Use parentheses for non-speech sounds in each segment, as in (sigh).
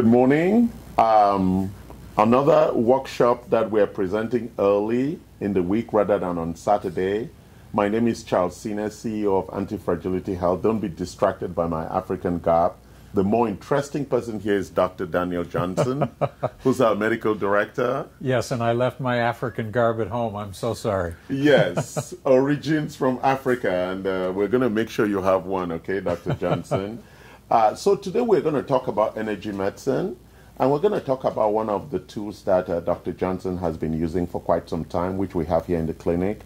Good morning. Um, another workshop that we're presenting early in the week rather than on Saturday. My name is Charles Sina, CEO of Anti-Fragility Health. Don't be distracted by my African garb. The more interesting person here is Dr. Daniel Johnson, (laughs) who's our medical director. Yes, and I left my African garb at home. I'm so sorry. Yes, (laughs) origins from Africa, and uh, we're going to make sure you have one, okay, Dr. Johnson? Uh, so today we're going to talk about energy medicine, and we're going to talk about one of the tools that uh, Dr. Johnson has been using for quite some time, which we have here in the clinic.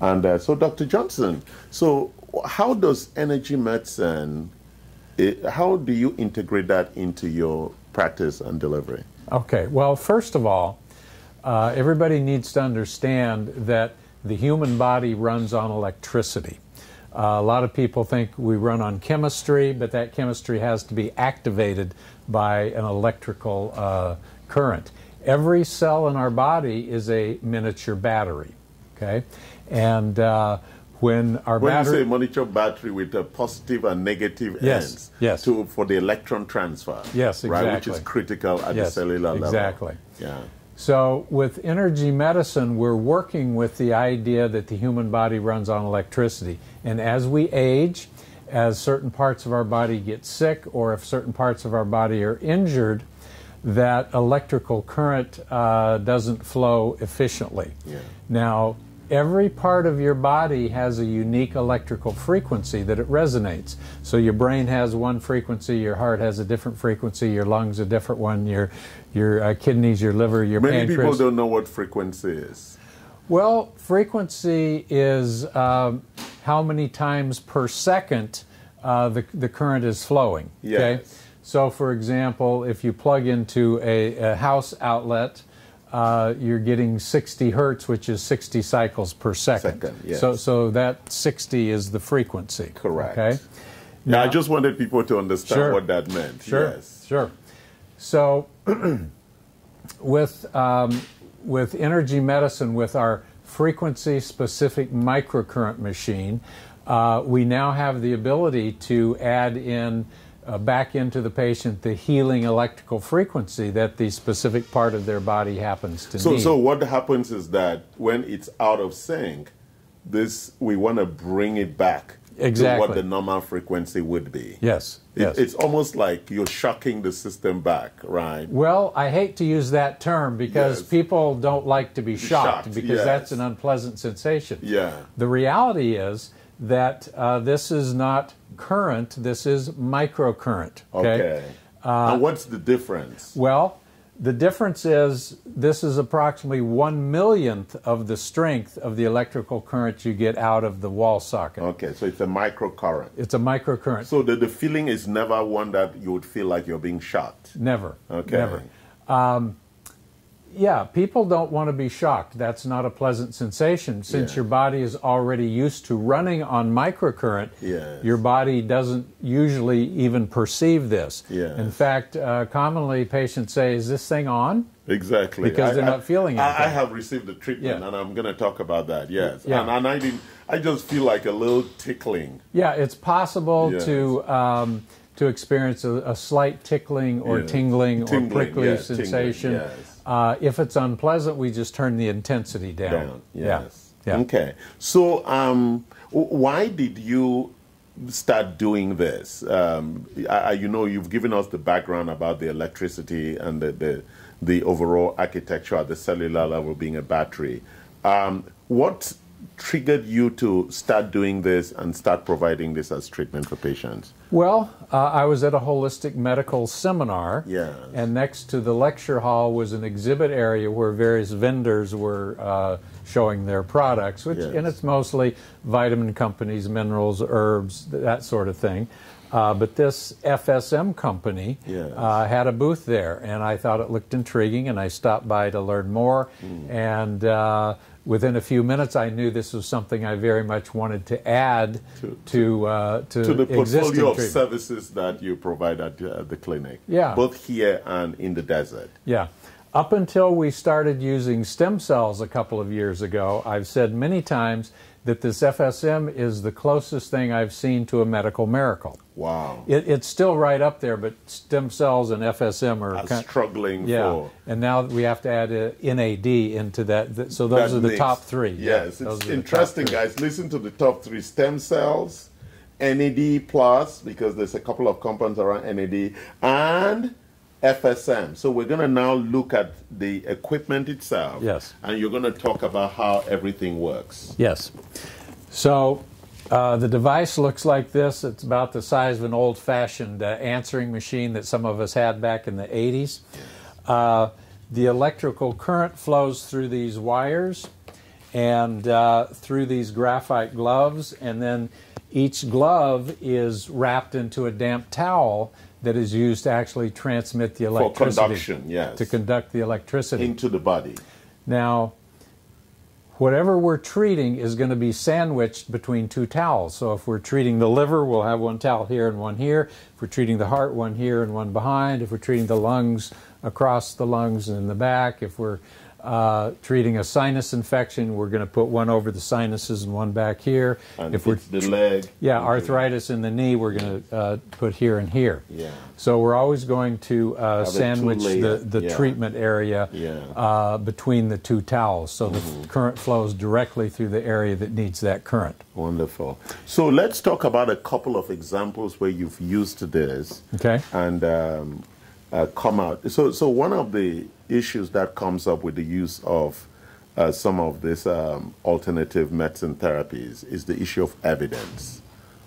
And uh, so, Dr. Johnson, so how does energy medicine it, how do you integrate that into your practice and delivery? Okay, well, first of all, uh, everybody needs to understand that the human body runs on electricity. Uh, a lot of people think we run on chemistry, but that chemistry has to be activated by an electrical uh, current. Every cell in our body is a miniature battery, okay? And uh, when our when battery. you say monitor battery with a positive and negative yes, ends yes. To, for the electron transfer. Yes, exactly. Right, which is critical at yes, the cellular level. Exactly. Yeah. So, with energy medicine, we're working with the idea that the human body runs on electricity. And as we age, as certain parts of our body get sick, or if certain parts of our body are injured, that electrical current uh, doesn't flow efficiently. Yeah. Now, every part of your body has a unique electrical frequency that it resonates. So your brain has one frequency, your heart has a different frequency, your lungs a different one, your your uh, kidneys, your liver, your Many pancreas. people don't know what frequency is. Well, frequency is um, how many times per second uh, the the current is flowing. Okay. So, for example, if you plug into a, a house outlet uh, you're getting 60 hertz, which is 60 cycles per second. Second, yes. So, so that 60 is the frequency. Correct. Okay. Yeah, I just wanted people to understand Sure. what that meant. Sure. Yes. Sure. So, (clears throat) with um, with energy medicine, with our frequency-specific microcurrent machine, uh, we now have the ability to add in. Uh, back into the patient the healing electrical frequency that the specific part of their body happens to So, need. so what happens is that when it's out of sync, this we want to bring it back to Exactly. what the normal frequency would be. yes, It- yes. It's almost like you're shocking the system back, right? Well, I hate to use that term because Yes. people don't like to be shocked, Shocked, because yes. that's an unpleasant sensation. Yeah. The reality is that uh, this is not current, this is microcurrent. Okay. Uh, and what's the difference? Well, the difference is this is approximately one millionth of the strength of the electrical current you get out of the wall socket. Okay, so it's a microcurrent. It's a microcurrent. So the, the feeling is never one that you would feel like you're being shot. Never. Okay. Never. Um, yeah, people don't want to be shocked. That's not a pleasant sensation. Since Yeah. your body is already used to running on microcurrent, Yes. your body doesn't usually even perceive this. Yes. In fact, uh, commonly patients say, Is this thing on? Exactly. Because they're not feeling it. I have received the treatment, Yeah. and I'm going to talk about that. Yes. Yeah. And, and I didn't. I just feel like a little tickling. Yeah, it's possible Yes. to. Um, to experience a, a slight tickling or Yes. tingling, or Tingling, prickly yes, tingling, sensation. yes. Uh, if it's unpleasant, we just turn the intensity down. Down. Yes. Yeah. Yeah. Okay. So, um, why did you start doing this? Um, I, I- you know, you've given us the background about the electricity and the the, the overall architecture at the cellular level being a battery. Um, what triggered you to start doing this and start providing this as treatment for patients? Well, uh, I was at a holistic medical seminar. Yes. And next to the lecture hall was an exhibit area where various vendors were uh, showing their products, which, Yes. and it's mostly vitamin companies, minerals, herbs, that sort of thing. Uh, but this FSM company Yes. uh, had a booth there, and I thought it looked intriguing, and I stopped by to learn more. Hmm. And uh, within a few minutes, I knew this was something I very much wanted to add To- to uh, to, to the portfolio of treatment. services that you provide at uh, the clinic. Yeah. Both here and in the desert. Yeah. Up until we started using stem cells a couple of years ago, I've said many times that this FSM is the closest thing I've seen to a medical miracle. Wow. It, it's still right up there, but stem cells and FSM are Are kind struggling yeah. for. And now we have to add uh, a NAD into that. So those that are the mix. top three. Yes, those it's are the top interesting, guys. Listen to the top three stem cells, NAD plus, because there's a couple of compounds around NAD, and FSM. So we're going to now look at the equipment itself. Yes. And you're going to talk about how everything works. Yes. So uh, the device looks like this. It's about the size of an old fashioned uh, answering machine that some of us had back in the 80s. Uh, the electrical current flows through these wires and uh, through these graphite gloves, and then each glove is wrapped into a damp towel that is used to actually transmit the electricity. For conduction, yes. To conduct the electricity. Into the body. Now, whatever we're treating is going to be sandwiched between two towels. So if we're treating the liver, we'll have one towel here and one here. If we're treating the heart, one here and one behind. If we're treating the lungs, across the lungs and in the back. If we're uh, treating a sinus infection, we're going to put one over the sinuses and one back here. And if we're the leg. yeah, arthritis in the knee, we're going to uh, put here and here. Yeah. So we're always going to uh, sandwich the, the yeah. treatment area Yeah. Mm-hmm. uh, between the two towels, so the current flows directly through the area that needs that current. Wonderful. So let's talk about a couple of examples where you've used this. Okay. and um, uh, come out. So, so one of the issues that comes up with the use of uh, some of these um, alternative medicine therapies is the issue of evidence,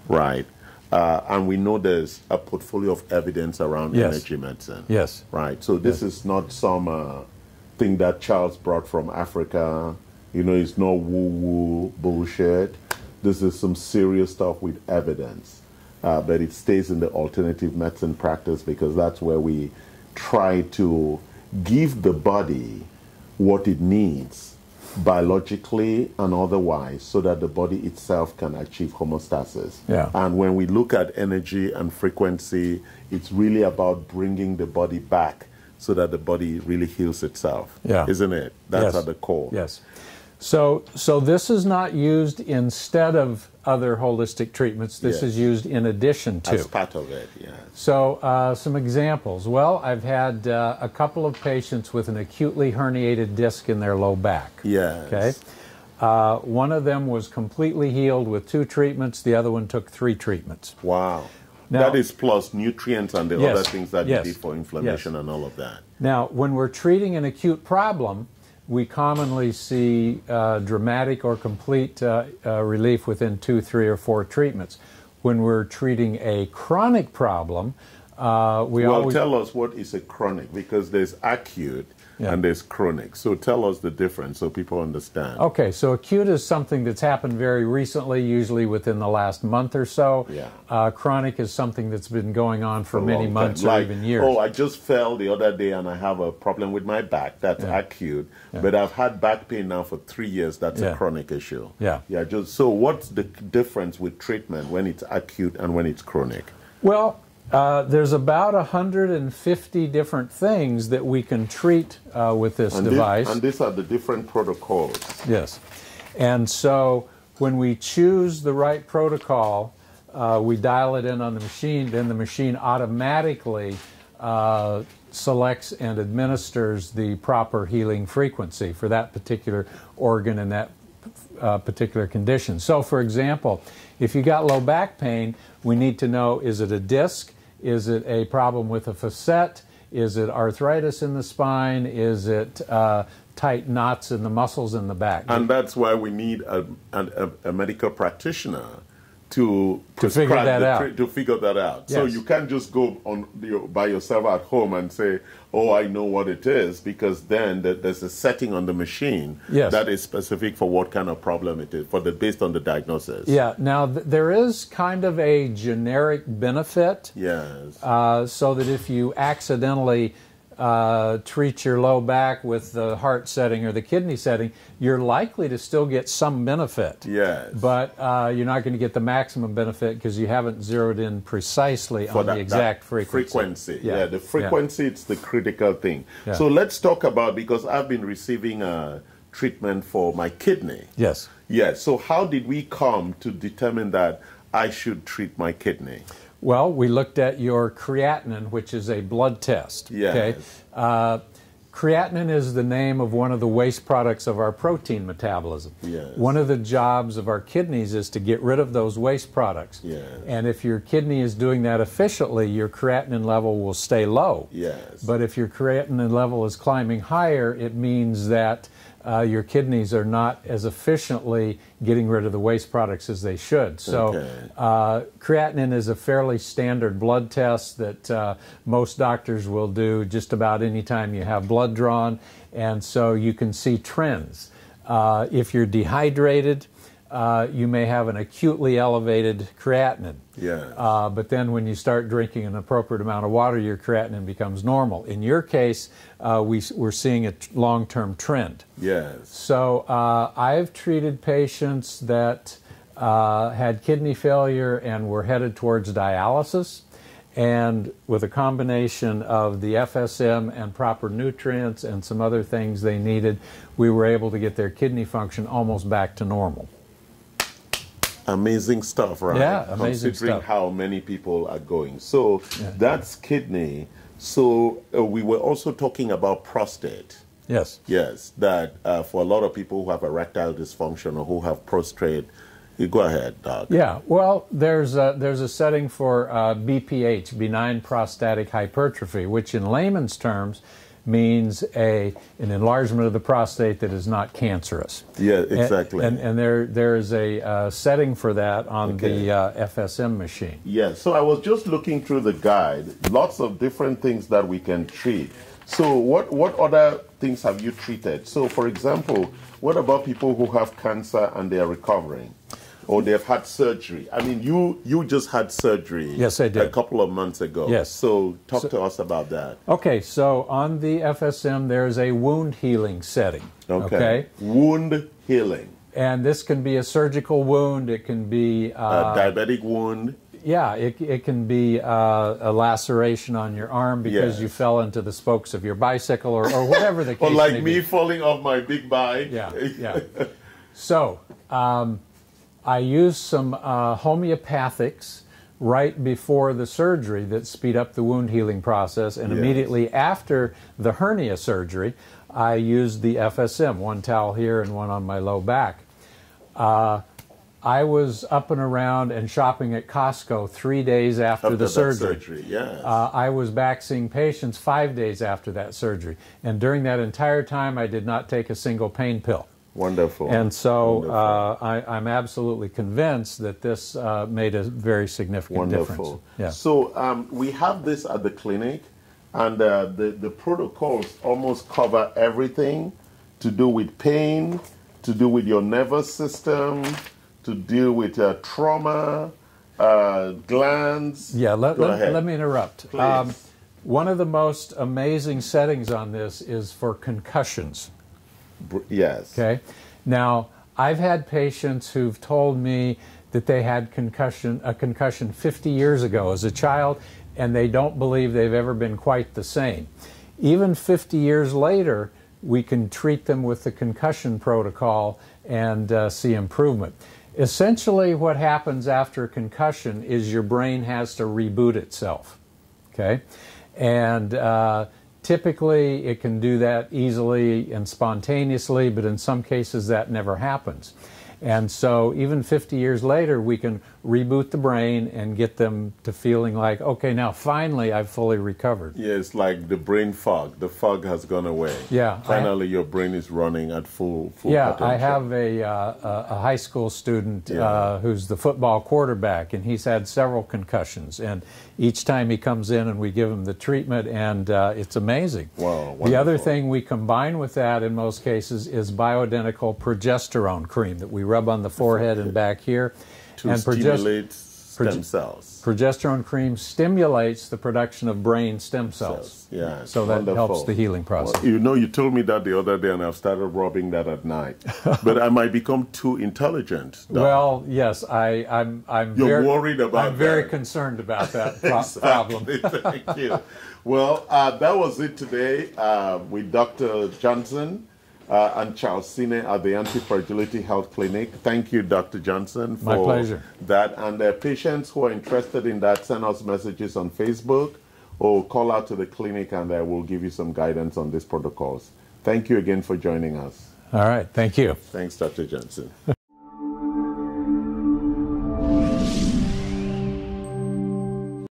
right? Uh, and we know there's a portfolio of evidence around Yes. energy medicine. Yes. Right. So this is not some uh, thing that Charles brought from Africa. You know, it's no woo-woo bullshit. This is some serious stuff with evidence. Uh, but it stays in the alternative medicine practice because that's where we try to give the body what it needs biologically and otherwise so that the body itself can achieve homeostasis. Yeah. And when we look at energy and frequency, it's really about bringing the body back so that the body really heals itself. Yeah. Isn't it? That's Yes. at the core. Yes. So, so this is not used instead of other holistic treatments. This Yes. is used in addition to. As part of it, yes. So, uh, some examples. Well, I've had uh, a couple of patients with an acutely herniated disc in their low back. Yes. Okay. Uh, one of them was completely healed with two treatments. The other one took three treatments. Wow. Now- that is plus nutrients and the Yes. other things that Yes. you did for inflammation and all of that. Now, when we're treating an acute problem, we commonly see uh, dramatic or complete uh, uh, relief within two, three, or four treatments. When we're treating a chronic problem, uh, we well, always tell us what is a chronic because there's acute Yeah. and there's chronic. So tell us the difference so people understand. Okay, so acute is something that's happened very recently, usually within the last month or so. Yeah. Uh, chronic is something that's been going on for a many months or even years. Oh, I just fell the other day and I have a problem with my back. That's acute. Yeah. But I've had back pain now for three years. That's Yeah. a chronic issue. Yeah. Yeah. Just so, what's the difference with treatment when it's acute and when it's chronic? Well, uh, there's about 150 different things that we can treat uh, with this And, device. and these are the different protocols. Yes. And so when we choose the right protocol, uh, we dial it in on the machine, then the machine automatically uh, selects and administers the proper healing frequency for that particular organ and that uh, particular condition. So, for example, if you got low back pain, we need to know is it a disc? Is it a problem with a facet? Is it arthritis in the spine? Is it uh, tight knots in the muscles in the back? And that's why we need a, a, a medical practitioner to, To figure that out. to figure that out. So you can't just go on your, by yourself at home and say, "Oh, I know what it is," because then th- there's a setting on the machine Yes. that is specific for what kind of problem it is, for the based on the diagnosis. yeah, now th- there is kind of a generic benefit Yes. uh, so that if you accidentally uh, treat your low back with the heart setting or the kidney setting, you're likely to still get some benefit. yes. But uh, you're not going to get the maximum benefit because you haven't zeroed in precisely for on that, the exact frequency. frequency. Yeah. Yeah, the frequency it's the critical thing. Yeah. So let's talk about because I've been receiving a treatment for my kidney. Yes. Yes. So how did we come to determine that I should treat my kidney? Well, we looked at your creatinine, which is a blood test. Yes. Okay. Uh, creatinine is the name of one of the waste products of our protein metabolism. Yes. One of the jobs of our kidneys is to get rid of those waste products. Yes. And if your kidney is doing that efficiently, your creatinine level will stay low. Yes. But if your creatinine level is climbing higher, it means that uh, your kidneys are not as efficiently getting rid of the waste products as they should. So, Okay. uh, creatinine is a fairly standard blood test that uh, most doctors will do just about any time you have blood drawn, and so you can see trends. Uh, if you're dehydrated, uh, you may have an acutely elevated creatinine. Yes. Uh, but then when you start drinking an appropriate amount of water, your creatinine becomes normal. In your case, uh, we, we're seeing a long term trend. yes. So uh, I've treated patients that uh, had kidney failure and were headed towards dialysis. And with a combination of the FSM and proper nutrients and some other things they needed, we were able to get their kidney function almost back to normal. Amazing stuff, right? Yeah, amazing Considering stuff. how many people are going. So that's kidney. So uh, we were also talking about prostate. Yes. Yes, that uh, for a lot of people who have erectile dysfunction or who have prostate, you go ahead, Doc. Yeah, well, there's a, there's a setting for uh, BPH, benign prostatic hypertrophy, which in layman's terms means a an enlargement of the prostate that is not cancerous. Yeah, exactly. And, and, there there is a uh, setting for that on Okay. the uh, FSM machine. Yes, so I was just looking through the guide, lots of different things that we can treat. So, what, what other things have you treated? So, for example, what about people who have cancer and they are recovering? Or they've had surgery. I mean, you you just had surgery. Yes, I did. A couple of months ago. Yes. So talk to us about that. Okay, so on the FSM there is a wound healing setting. Okay. Wound healing. And this can be a surgical wound. It can be uh, A diabetic wound. Yeah, it, it can be uh, a laceration on your arm because Yes. you fell into the spokes of your bicycle or, or whatever the (laughs) case Or like me be. falling off my big bike. Yeah, yeah. (laughs) So um, I used some uh, homeopathics right before the surgery that speed up the wound healing process, and Yes. immediately after the hernia surgery, I used the FSM, one towel here and one on my low back. Uh, I was up and around and shopping at Costco three days after, After the surgery. surgery, yes. Uh, I was back seeing patients five days after that surgery. And during that entire time, I did not take a single pain pill. Wonderful. And so Wonderful. uh, I, I'm absolutely convinced that this uh, made a very significant Wonderful. difference. Yeah. So um, we have this at the clinic, and uh, the the protocols almost cover everything to do with pain, to do with your nervous system, to deal with uh, trauma, uh, glands. Yeah, let, let, let me interrupt. Um, one of the most amazing settings on this is for concussions. Yes. Okay. Now, I've had patients who've told me that they had concussion a concussion 50 years ago as a child, and they don't believe they've ever been quite the same. Even 50 years later, we can treat them with the concussion protocol and uh, see improvement. Essentially, what happens after a concussion is your brain has to reboot itself. Okay? And uh, typically it can do that easily and spontaneously, but in some cases that never happens. And so even 50 years later, we can reboot the brain and get them to feeling like, okay, now finally I've fully recovered. Yeah, it's like the brain fog. The fog has gone away. Yeah, Finally, your brain is running at full full Yeah, potential. I have a, uh, a high school student Yeah. uh, who's the football quarterback, and he's had several concussions. And each time he comes in, and we give him the treatment, and uh, it's amazing. Wow, The other thing we combine with that in most cases is bioidentical progesterone cream that we rub on the forehead and back here. To and stimulate stem cells. progesterone cream stimulates the production of brain stem cells. Yeah, So that wonderful. helps the healing process. Well, you know, you told me that the other day, and I've started rubbing that at night. (laughs) but I might become too intelligent. Well, yes, I, I'm. I'm You're very, worried about I'm very concerned about that (laughs) pro- problem. (laughs) Thank you. Well, uh, that was it today uh, with Dr. Johnson. Uh, and Charles Sine at the Anti-Fragility Health Clinic. Thank you, Dr. Johnson, for My pleasure. that. And uh, patients who are interested in that, send us messages on Facebook or call out to the clinic and uh, we'll give you some guidance on these protocols. Thank you again for joining us. All right. Thank you. Thanks, Dr. Johnson. (laughs)